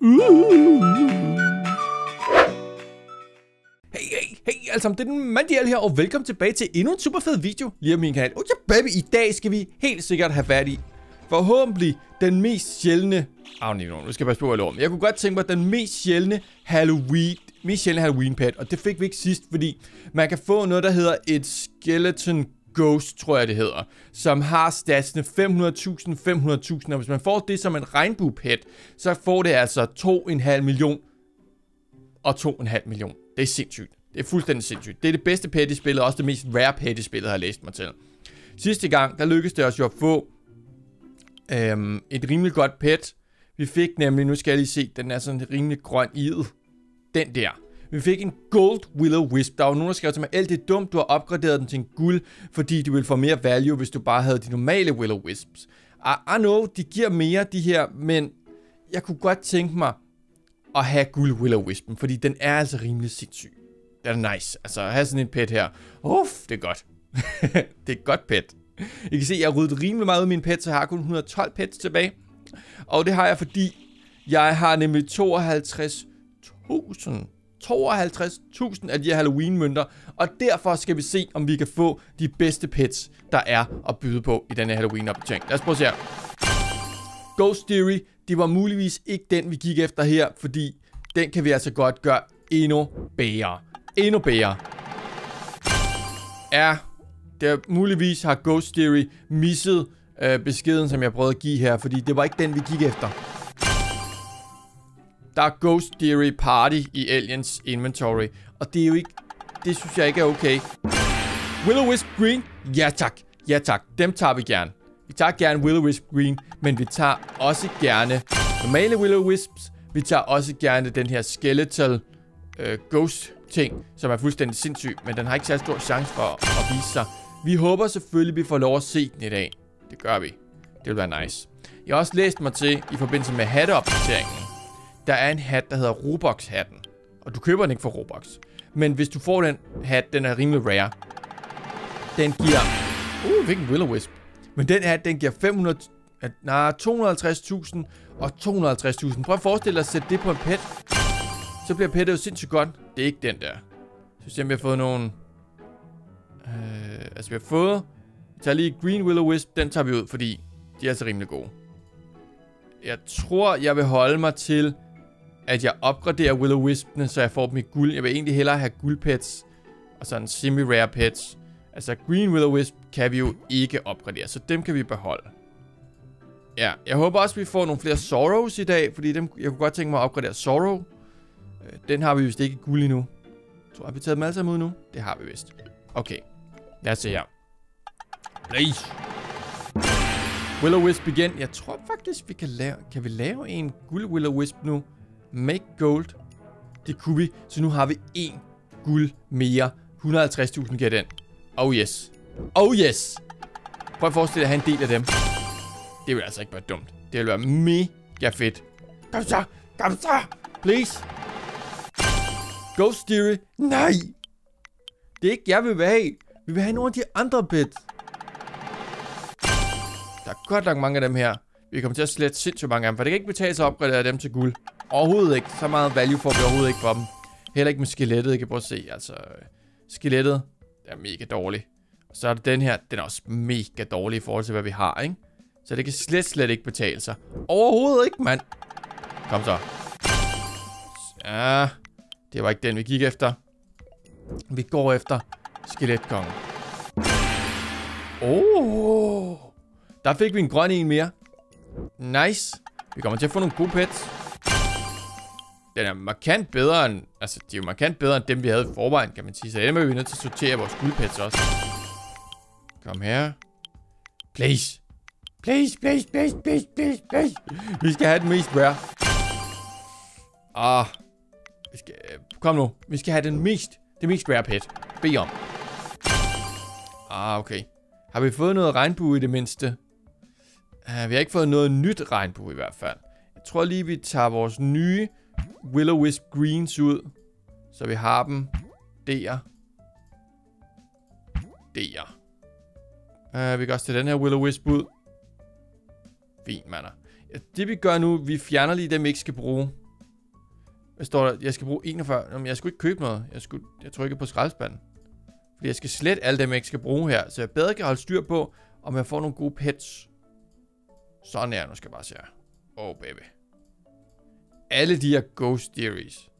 Hey, hey, hey, alle sammen, det er den Mandial her, og velkommen tilbage til endnu en super fed video lige om min kanal. Oh ja, baby, i dag skal vi helt sikkert have fat i, forhåbentlig, den mest sjældne, ah, nej, nu skal jeg passe på, hvad jeg men jeg kunne godt tænke mig, den mest sjældne Halloween, mest sjældne Halloween pet, og det fik vi ikke sidst, fordi man kan få noget, der hedder et Skeleton Ghost, tror jeg det hedder, som har statsene 500.000, 500.000, og hvis man får det som en regnbuepet, så får det altså 2,5 million og 2,5 million. Det er sindssygt. Det er fuldstændig sindssygt. Det er det bedste pet i spillet, og også det mest rare pet i spillet, har jeg læst mig til. Sidste gang, der lykkedes det os jo at få øhm, et rimelig godt pet. Vi fik nemlig, nu skal jeg lige se, den er sådan rimelig grøn i Den der. Vi fik en Gold Willow Wisp. Der var nogen, der skrev til mig, alt det er dumt, du har opgraderet den til en guld, fordi du vil få mere value, hvis du bare havde de normale Willow Wisps. I, I know, de giver mere, de her, men jeg kunne godt tænke mig at have guld Willow Wispen, fordi den er altså rimelig sindssyg. Den er nice. Altså, at have sådan en pet her. Uff, det er godt. det er et godt pet. I kan se, jeg har ryddet rimelig meget ud af min pet, så jeg har kun 112 pets tilbage. Og det har jeg, fordi jeg har nemlig 52.000 52.000 af de her Halloween-mønter, og derfor skal vi se, om vi kan få de bedste pets, der er at byde på i denne Halloween-opdatering. Lad os prøve at se her. Ghost Theory, det var muligvis ikke den, vi gik efter her, fordi den kan vi altså godt gøre endnu bedre. Endnu bedre. Ja, der muligvis har Ghost Theory misset øh, beskeden, som jeg prøvede at give her, fordi det var ikke den, vi gik efter. Der er Ghost Theory Party i Aliens Inventory. Og det er jo ikke... Det synes jeg ikke er okay. Willow Wisp Green? Ja tak. Ja tak. Dem tager vi gerne. Vi tager gerne Willow Wisp Green, men vi tager også gerne normale Willow Wisps. Vi tager også gerne den her Skeletal øh, Ghost ting, som er fuldstændig sindssyg, men den har ikke så stor chance for at vise sig. Vi håber selvfølgelig, at vi får lov at se den i dag. Det gør vi. Det vil være nice. Jeg har også læst mig til, i forbindelse med hatteopdateringen, der er en hat, der hedder Robux-hatten. Og du køber den ikke for Robux. Men hvis du får den hat, den er rimelig rare. Den giver... Uh, hvilken will wisp Men den hat, den giver 500... Nej, 250.000 og 250.000. Prøv at forestille dig at sætte det på en pet. Så bliver pettet jo sindssygt godt. Det er ikke den der. Så ser vi har fået nogle... Øh, altså vi har fået... Vi tager lige Green will wisp Den tager vi ud, fordi de er altså rimelig gode. Jeg tror, jeg vil holde mig til at jeg opgraderer willow wispene så jeg får dem i guld. Jeg vil egentlig hellere have guldpets og sådan semi-rare pets. Altså Green willow wisp kan vi jo ikke opgradere, så dem kan vi beholde. Ja, jeg håber også, at vi får nogle flere Sorrows i dag, fordi dem, jeg kunne godt tænke mig at opgradere Sorrow. Øh, den har vi vist ikke i guld endnu. Tror har vi taget dem alle sammen ud nu? Det har vi vist. Okay, lad os se her. Please. Willow wisp igen. Jeg tror faktisk, vi kan lave... Kan vi lave en guld Willow wisp nu? Make gold. Det kunne vi. Så nu har vi en guld mere. 150.000 giver den. Oh yes. Oh yes. Prøv at forestille dig at have en del af dem. Det vil altså ikke være dumt. Det vil være mega fedt. Kom så. Kom så. Please. Ghost Theory. Nej. Det er ikke jeg vil have. Vi vil have nogle af de andre bits. Der er godt nok mange af dem her. Vi kommer til at slette sindssygt mange af dem, for det kan ikke betale sig at opgradere dem til guld. Overhovedet ikke. Så meget value får vi overhovedet ikke for dem. Heller ikke med skelettet, jeg kan prøve at se. Altså, skelettet er mega dårligt. Og så er det den her, den er også mega dårlig i forhold til, hvad vi har, ikke? Så det kan slet, slet ikke betale sig. Overhovedet ikke, mand. Kom så. Ja, det var ikke den, vi gik efter. Vi går efter skeletkongen. Oh, der fik vi en grøn en mere. Nice. Vi kommer til at få nogle gode pets. Den er markant bedre end... Altså, de er jo markant bedre end dem, vi havde i forvejen, kan man sige. Så det er vi nødt til at sortere vores guldpets også. Kom her. Please. Please, please, please, please, please, please. Vi skal have den mest rare. Ah. Vi skal... Øh, kom nu. Vi skal have den mest... Det mest rare pet. Be om. Ah, okay. Har vi fået noget regnbue i det mindste? Uh, vi har ikke fået noget nyt regnbue i hvert fald. Jeg tror lige, vi tager vores nye Will-O-Wisp Greens ud. Så vi har dem der. Der. Uh, vi kan også tage den her Will-O-Wisp ud. Fint, mander. Ja, det vi gør nu, vi fjerner lige dem, vi ikke skal bruge. Hvad står der? Jeg skal bruge 41. Jamen, jeg skulle ikke købe noget. Jeg, skulle, jeg trykker på skraldespanden. Fordi jeg skal slet alle dem, jeg ikke skal bruge her. Så jeg bedre kan holde styr på, om jeg får nogle gode pets. Sådan er Nu skal jeg bare se her. Oh, baby. Alle de her Ghost Theories.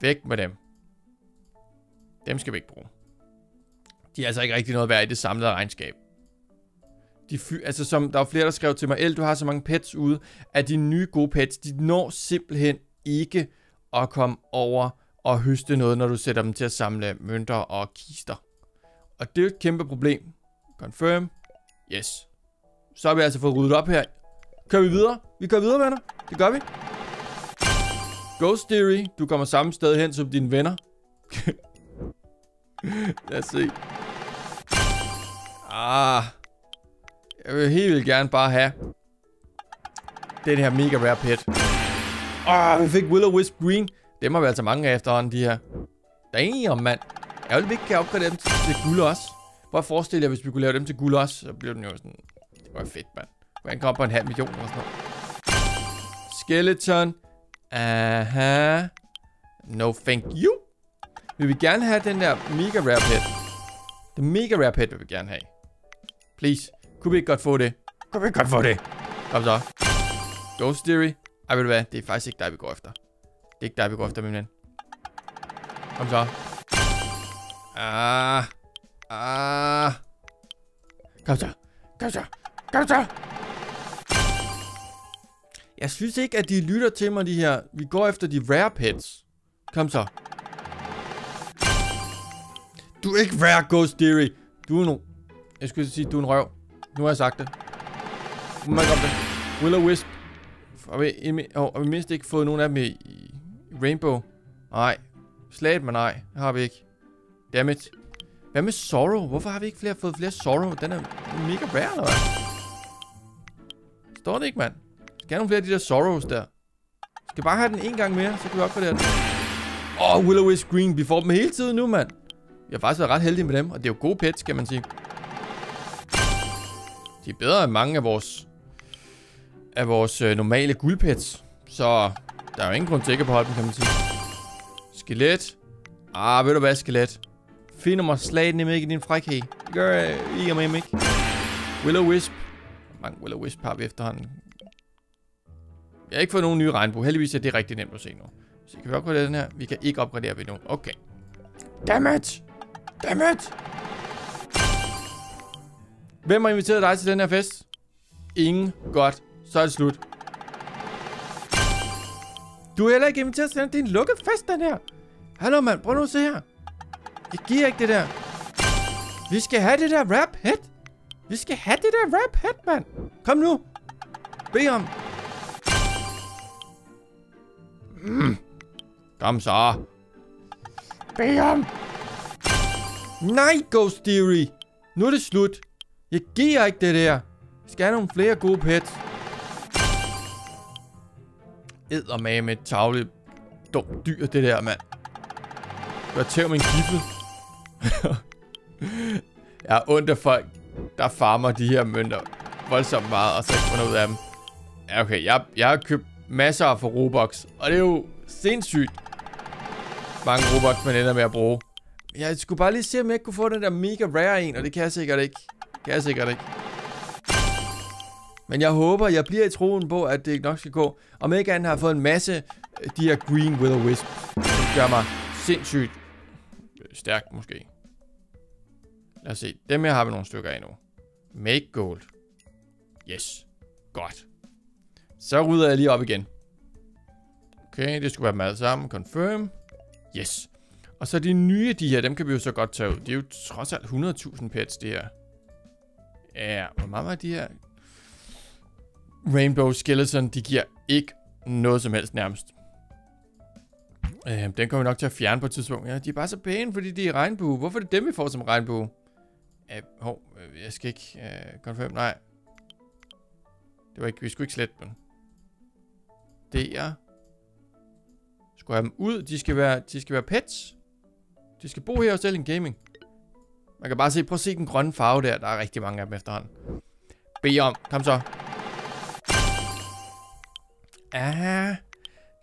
Væk med dem. Dem skal vi ikke bruge. De er altså ikke rigtig noget værd i det samlede regnskab. De fy, altså som der er flere, der skrev til mig, El, du har så mange pets ude, at de nye gode pets, de når simpelthen ikke at komme over og høste noget, når du sætter dem til at samle mønter og kister. Og det er et kæmpe problem. Confirm. Yes. Så har vi altså fået ryddet op her. Kører vi videre? Vi kører videre, venner. Det gør vi. Ghost Theory, du kommer samme sted hen som dine venner. Lad os se. Ah. Jeg vil helt vildt gerne bare have den her mega rare pet. Ah, oh, vi fik Willow Wisp Green. Dem har vi altså mange af efterhånden, de her. Damn, mand. Jeg vil ikke kan opgradere dem til, til guld også. Prøv at forestille jer, hvis vi kunne lave dem til guld også, så bliver den jo sådan... Det var fedt, mand. Hvordan kommer på en halv million eller sådan noget. Skeleton. Aha. No thank you. Vi vil gerne have den der mega rare pet. Den mega rare pet vil vi gerne have. Please. Kunne vi ikke godt få det? Kunne vi ikke godt få det? Kom så. Ghost Theory. Ej, ved du hvad? Det er faktisk ikke dig, vi går efter. Det er ikke dig, vi går efter, min ven. Kom så. Ah. Ah. Kom så. Kom så. Kom så. Jeg synes ikke, at de lytter til mig, de her. Vi går efter de rare pets. Kom så. Du er ikke rare, Ghost Theory. Du er nu. Jeg skulle sige, du er en røv. Nu har jeg sagt det. Nu må jeg det. Willow Wisp. Og vi, oh, vi mindst ikke fået nogen af dem i, i Rainbow? Nej. Slaget, men nej. Det har vi ikke. Dammit. Hvad med Sorrow? Hvorfor har vi ikke flere, fået flere Sorrow? Den er mega rare, eller hvad? Står det ikke, mand? Gerne nogle flere af de der Sorrows der. Skal bare have den en gang mere, så kan vi opgradere den. Åh, oh, Willow is Green. Vi får dem hele tiden nu, mand. Jeg har faktisk været ret heldig med dem, og det er jo gode pets, kan man sige. De er bedre end mange af vores af vores øh, normale guldpets. Så der er jo ingen grund til ikke at beholde dem, kan man sige. Skelet. Ah, ved du hvad, skelet? Finder mig slag den ikke i din frækhed. Det gør jeg ikke ikke. Willow Wisp. Hvor mange Willow Wisp har vi efterhånden? Jeg har ikke fået nogen nye regnbue. Heldigvis er det rigtig nemt at se nu. Så kan vi opgradere den her. Vi kan ikke opgradere ved nu. Okay. Dammit! Dammit! Hvem har inviteret dig til den her fest? Ingen. Godt. Så er det slut. Du er heller ikke inviteret til den. Det er en lukket fest, den her. Hallo, mand. Prøv nu at se her. Jeg giver ikke det der. Vi skal have det der rap head. Vi skal have det der rap head, mand. Kom nu. Bed om. Mm. Kom så. Bed om. Nej, Ghost Theory. Nu er det slut. Jeg giver ikke det der. Vi skal have nogle flere gode pets. Eddermame med et tavle dumt dyr, det der, mand. Jeg tæv min giffel. jeg er ondt af folk, der farmer de her mønter voldsomt meget, og så ikke får noget ud af dem. Ja, okay. Jeg, jeg har købt masser af for Robux, og det er jo sindssygt mange Robux, man ender med at bruge. Jeg skulle bare lige se, om jeg ikke kunne få den der mega rare en, og det kan jeg sikkert ikke. Kan jeg sikkert ikke. Men jeg håber, jeg bliver i troen på, at det nok skal gå. Og ikke andet har fået en masse øh, de her Green Wither Wisp, som gør mig sindssygt stærk måske. Lad os se. Dem her har vi nogle stykker af nu. Make gold. Yes. Godt. Så rydder jeg lige op igen. Okay, det skulle være dem alle sammen. Confirm. Yes. Og så de nye, de her, dem kan vi jo så godt tage ud. Det er jo trods alt 100.000 pets, det her. Ja, hvor meget var de her? Rainbow Skeleton, de giver ikke noget som helst nærmest. Øh, den kommer vi nok til at fjerne på et tidspunkt. Ja, de er bare så pæne, fordi de er regnbue. Hvorfor er det dem, vi får som regnbue? Øh, hov, jeg skal ikke øh, confirm. Nej. Det var ikke, vi skulle ikke slette dem. Det Skal Skulle have dem ud. De skal være, de skal være pets. De skal bo her hos Elling Gaming. Man kan bare se, prøv at se den grønne farve der. Der er rigtig mange af dem efterhånden. Be om. Kom så. Ah,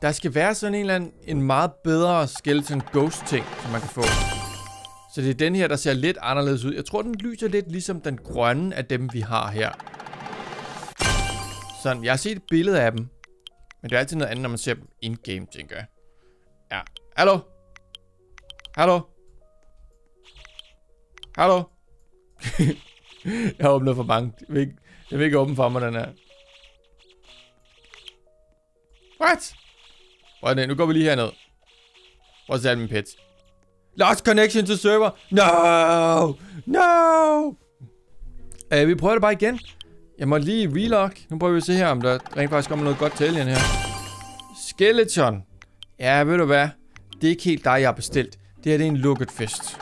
Der skal være sådan en eller anden, en meget bedre skeleton ghost ting, som man kan få. Så det er den her, der ser lidt anderledes ud. Jeg tror, den lyser lidt ligesom den grønne af dem, vi har her. Sådan, jeg har set et billede af dem. Men det er altid noget andet, når man ser dem in-game, tænker jeg. Ja. Hallo? Hallo? Hallo? jeg har åbnet for mange. Jeg vil ikke, jeg vil ikke åbne for mig, den her. What? Prøv nu går vi lige herned. Prøv at se alle mine pets. Lost connection to server. No! No! Uh, vi prøver det bare igen. Jeg må lige relog. Nu prøver vi at se her, om der rent faktisk kommer noget godt til alien her. Skeleton. Ja, ved du hvad? Det er ikke helt dig, jeg har bestilt. Det her det er en lukket fest.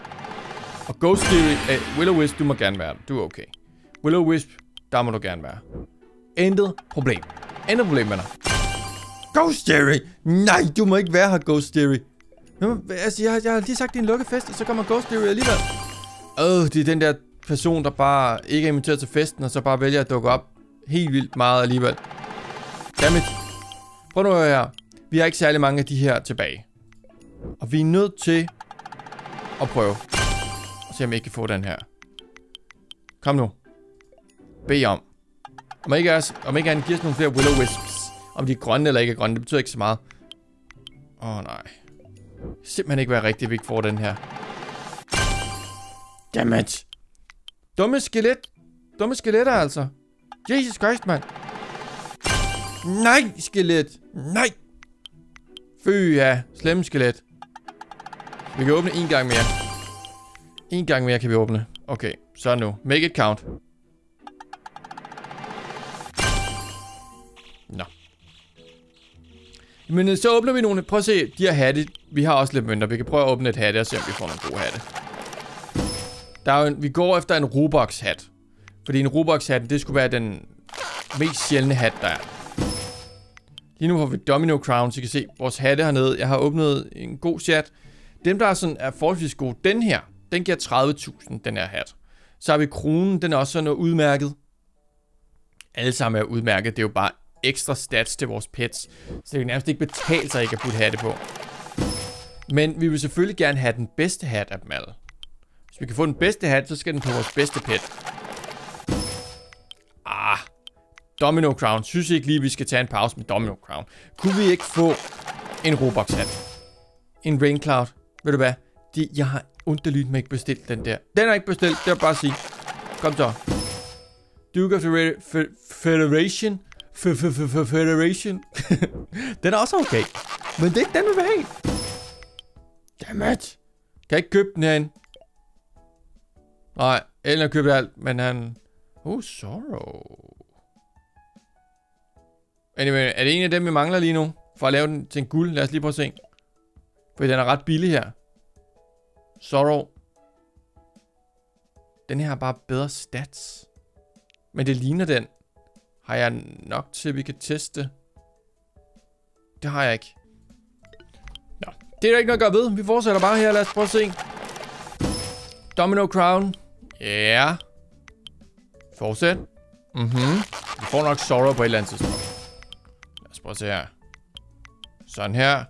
Og Ghost Theory, uh, øh, Willow Wisp, du må gerne være Du er okay. Willow Wisp, der må du gerne være. Intet problem. Intet problem, venner. Ghost Theory! Nej, du må ikke være her, Ghost Theory. Nå, altså, jeg, jeg har lige sagt, det er en lukket fest, og så kommer Ghost Theory alligevel. Åh, oh, det er den der person, der bare ikke er inviteret til festen, og så bare vælger at dukke op helt vildt meget alligevel. Dammit. Prøv nu at her. Vi har ikke særlig mange af de her tilbage. Og vi er nødt til at prøve. Og se om jeg ikke kan få den her. Kom nu. Bed om. Om ikke, er, om ikke han giver os nogle flere Willow Wisps. Om de er grønne eller ikke er grønne, det betyder ikke så meget. Åh oh, nej. Simpelthen ikke være rigtigt, at vi ikke får den her. Dammit. Dumme skelet. Dumme skeletter altså. Jesus Christ, mand. Nej, skelet. Nej. Fy ja, slemme skelet. Vi kan åbne en gang mere. En gang mere kan vi åbne. Okay, så nu. Make it count. Nå. Men øh, så åbner vi nogle... Prøv at se, de her hatte. Vi har også lidt mønter. Vi kan prøve at åbne et hatte og se, om vi får nogle gode hatte. Der er en, vi går efter en Robux-hat. Fordi en Robux-hat, det skulle være den mest sjældne hat, der er. Lige nu får vi Domino Crown, så I kan se vores hatte hernede. Jeg har åbnet en god chat. Dem, der er, sådan, er forholdsvis gode, den her, den giver 30.000, den her hat. Så har vi kronen, den er også sådan noget udmærket. Alle sammen er udmærket, det er jo bare ekstra stats til vores pets. Så det kan nærmest ikke betale sig ikke at putte hatte på. Men vi vil selvfølgelig gerne have den bedste hat af dem alle. Hvis vi kan få den bedste hat, så skal den på vores bedste pet. Ah, Domino Crown. Synes I ikke lige, vi skal tage en pause med Domino Crown? Kunne vi ikke få en Robux hat? En Rain Cloud? Ved du hvad? De, jeg har underligt med ikke bestilt den der. Den er ikke bestilt, det er bare at sige. Kom så. Duke of the Federation. Federation. den er også okay. Men det er ikke den, vi vil have. Dammit. Kan jeg ikke købe den herinde? Nej, Ellen har købt alt, men han... Oh, Sorrow. Anyway, er det en af dem, vi mangler lige nu? For at lave den til en guld? Lad os lige prøve at se. For den er ret billig her. Sorrow. Den her har bare bedre stats. Men det ligner den. Har jeg nok til, at vi kan teste? Det har jeg ikke. Nå, det er der ikke noget at gøre ved. Vi fortsætter bare her. Lad os prøve at se. Domino Crown. Ja. Yeah. Fortsæt. Mhm. Mm vi får nok Sora på et eller andet tidspunkt. Lad os prøve at se her. Sådan her.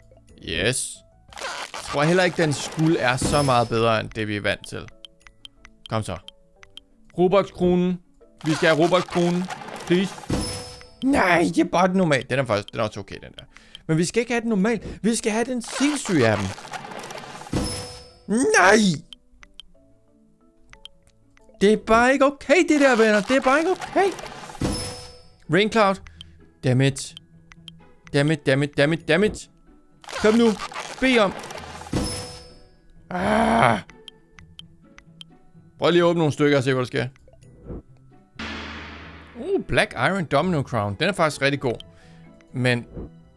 Yes. Jeg tror heller ikke, den skuld er så meget bedre, end det vi er vant til. Kom så. Robux-kronen. Vi skal have Robux-kronen. Please. Nej, det er bare den normalt. Den er faktisk den er også okay, den der. Men vi skal ikke have den normalt. Vi skal have den sindssyge af dem. Nej! Det er bare ikke okay, det der, venner. Det er bare ikke okay. Raincloud. Dammit. Dammit, dammit, dammit, dammit. Kom nu. Be om. Ah. Prøv lige at åbne nogle stykker og se, hvad der sker. Uh, Black Iron Domino Crown. Den er faktisk rigtig god. Men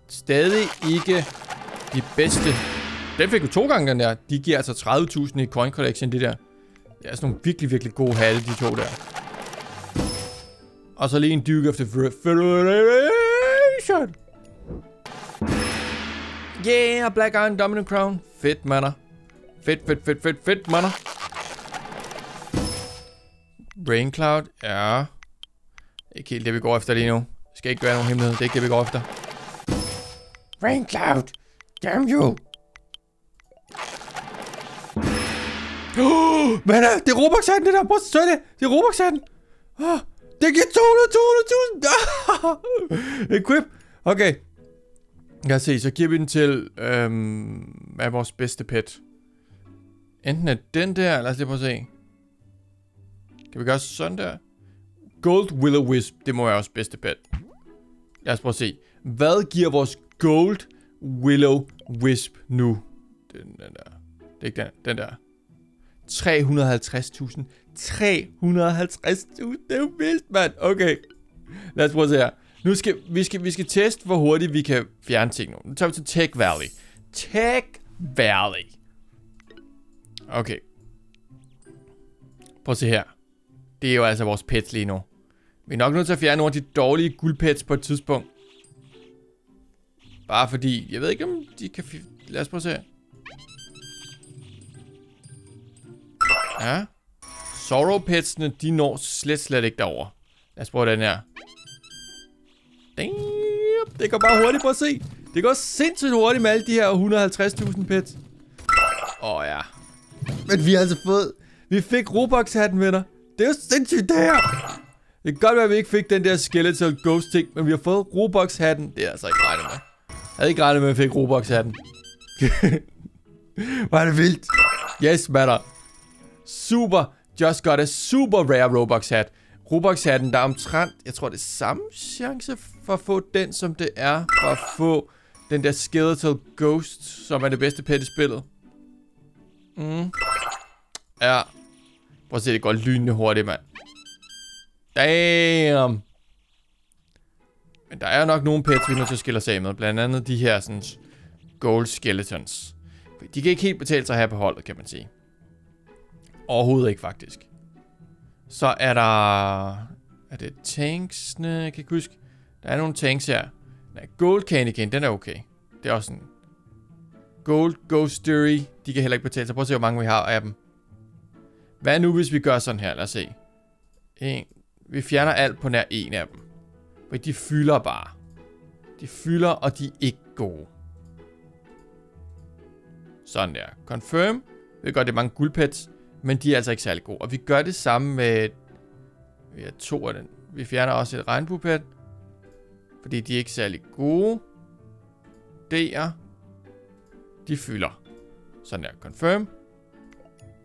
stadig ikke de bedste. Den fik jo to gange, den der. De giver altså 30.000 i Coin Collection, det der. Det er sådan nogle virkelig, virkelig gode halve, de to der. Og så lige en Duke of the Federation. Yeah, Black Iron Dominant Crown. Fedt, mander. Fedt, fedt, fedt, fedt, fedt, mander. Rain Cloud, ja. Ikke helt det, vi går efter lige nu. Det skal ikke være nogen hemmelighed. Det er ikke det, vi går efter. Raincloud! Damn you! Oh, hvad er det? Det er det der. Prøv at se det. Det er robux Oh, det giver 200, 200.000. Equip. Okay. Lad os se, så giver vi den til, øhm, hvad er vores bedste pet? Enten er den der, lad os lige prøve at se. Kan vi gøre sådan der? Gold Willow Wisp, det må være vores bedste pet. Lad os prøve at se. Hvad giver vores Gold Willow Wisp nu? Den, den der. Det er ikke den, den der. 350.000. 350.000. Det er jo vildt, mand. Okay. Lad os prøve at se her. Nu skal vi, skal, vi skal teste, hvor hurtigt vi kan fjerne ting nu. Nu tager vi til Tech Valley. Tech Valley. Okay. Prøv at se her. Det er jo altså vores pets lige nu. Vi er nok nødt til at fjerne nogle af de dårlige guldpets på et tidspunkt. Bare fordi, jeg ved ikke om de kan... Lad os prøve at se. Ja. Sorrow petsene, de når slet, slet ikke derover. Lad os prøve den her. Damn, det går bare hurtigt, på at se. Det går sindssygt hurtigt med alle de her 150.000 pets. Åh oh, ja. Men vi har altså fået... Vi fik Robux-hatten, venner. Det er jo sindssygt, det her. Det kan godt være, at vi ikke fik den der Skeletal Ghost ting, men vi har fået Robux-hatten. Det er altså ikke regnet med. Jeg havde ikke regnet med, at vi fik Robux-hatten. Er det vildt. Yes, matter. Super. Just got a super rare Robux hat. Robux hatten, der er omtrent, jeg tror det er samme chance for at få den, som det er for at få den der Skeletal Ghost, som er det bedste pet i spillet. Mm. Ja. Prøv at se, det går lynende hurtigt, mand. Damn. Men der er nok nogle pets, vi er nødt til at skille os af med. Blandt andet de her sådan, gold skeletons. De kan ikke helt betale sig her på holdet, kan man sige. Overhovedet ikke, faktisk. Så er der... Er det tanksene? Jeg kan ikke huske. Der er nogle tanks her. Nej, Gold Candy Cane, den er okay. Det er også en... Gold Ghostery. De kan heller ikke betale sig. Prøv at se, hvor mange vi har af dem. Hvad nu, hvis vi gør sådan her? Lad os se. En. Vi fjerner alt på nær en af dem. For de fylder bare. De fylder, og de er ikke gode. Sådan der. Confirm. Vi gør det er mange guldpets. Men de er altså ikke særlig gode. Og vi gør det samme med... Vi to af den. Vi fjerner også et regnbuepet. Fordi de er ikke særlig gode. Der. De fylder. Sådan her. Confirm.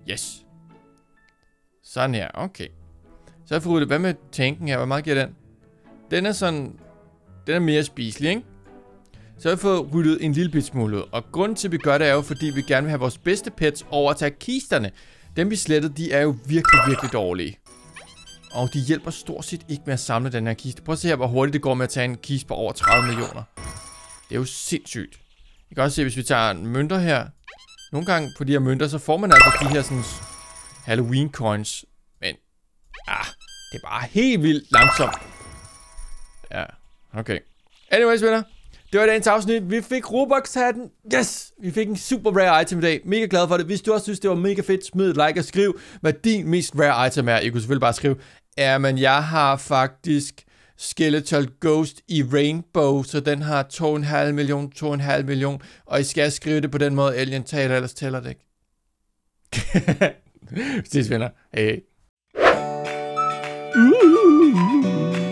Yes. Sådan her. Okay. Så har jeg fået Hvad med tanken her? Hvor meget giver den? Den er sådan... Den er mere spiselig, ikke? Så har vi fået ryddet en lille bit smule ud. Og grunden til, at vi gør det, er jo, fordi vi gerne vil have vores bedste pets over at tage kisterne. Dem vi slettede, de er jo virkelig, virkelig dårlige. Og de hjælper stort set ikke med at samle den her kiste. Prøv at se her, hvor hurtigt det går med at tage en kiste på over 30 millioner. Det er jo sindssygt. I kan også se, hvis vi tager en mønter her. Nogle gange på de her mønter, så får man altså de her sådan Halloween coins. Men, ah, det er bare helt vildt langsomt. Ja, okay. Anyways, venner. Det var dagens afsnit. Vi fik Robux-hatten. Yes! Vi fik en super rare item i dag. Mega glad for det. Hvis du også synes, det var mega fedt, smid et like og skriv, hvad din mest rare item er. I kunne selvfølgelig bare skrive, ja, men jeg har faktisk Skeletal Ghost i Rainbow, så den har 2,5 million, 2,5 million, og I skal skrive det på den måde, Alien taler, ellers tæller det ikke. Ses venner. Hej. Uh.